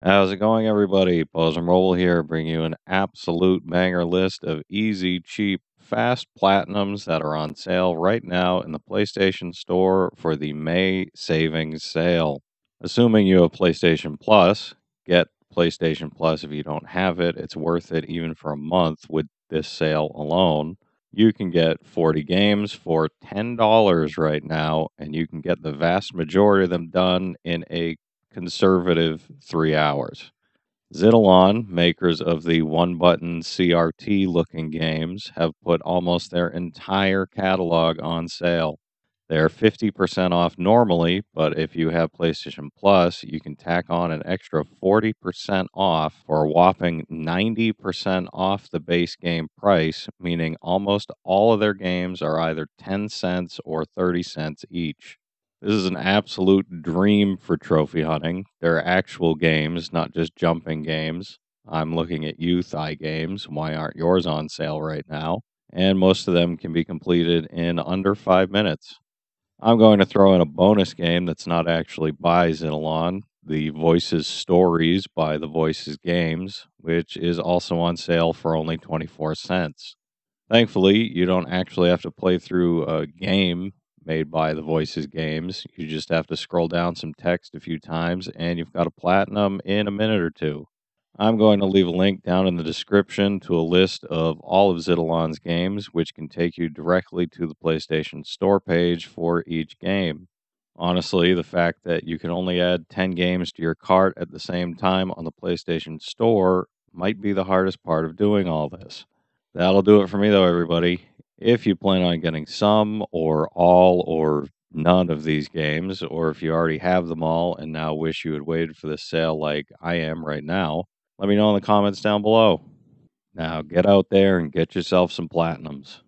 How's it going, everybody? Pozermobil here, bringing you an absolute banger list of easy, cheap, fast platinums that are on sale right now in the PlayStation Store for the May savings sale. Assuming you have PlayStation Plus, get PlayStation Plus if you don't have it. It's worth it even for a month with this sale alone. You can get 40 games for $10 right now, and you can get the vast majority of them done in a conservative three hours. Xitilon, makers of the one button CRT looking games, have put almost their entire catalog on sale. They're 50% off normally, but if you have PlayStation Plus, you can tack on an extra 40% off for a whopping 90% off the base game price, meaning almost all of their games are either 10 cents or 30 cents each. This is an absolute dream for trophy hunting. They're actual games, not just jumping games. I'm looking at youth eye games. Why aren't yours on sale right now? And most of them can be completed in under five minutes. I'm going to throw in a bonus game that's not actually by Xitilon, the Voices Stories by the Voices Games, which is also on sale for only 24 cents. Thankfully, you don't actually have to play through a game made by the Voices Games. You just have to scroll down some text a few times and you've got a platinum in a minute or two. I'm going to leave a link down in the description to a list of all of Xitilon's games, which can take you directly to the PlayStation Store page for each game. Honestly, the fact that you can only add 10 games to your cart at the same time on the PlayStation Store might be the hardest part of doing all this. That'll do it for me, though, everybody. If you plan on getting some or all or none of these games, or if you already have them all and now wish you had waited for the sale like I am right now, let me know in the comments down below. Now get out there and get yourself some platinums.